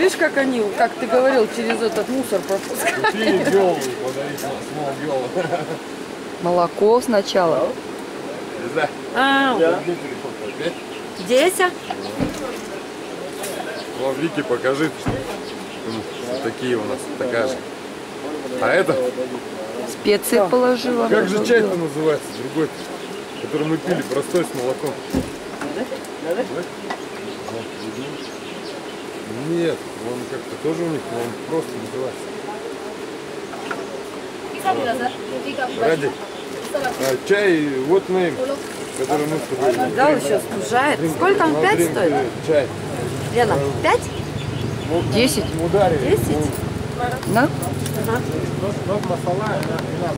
Видишь, как они, как ты говорил, через этот мусор пропускают. Молоко сначала. А? Деся? Покажи. Ну, Вот такие у нас, такая же. А это, Специи положила. как же чай-то называется, другой который мы пили, простой с молоком. Нет, он как-то тоже у них, но он просто называется. Ради. А, чай, вот name, который мы с тобой Да, еще стужает. Сколько он? Пять стоит? э, Чай. Лена, пять? Десять. Ударили. Десять? Да? Not masala, not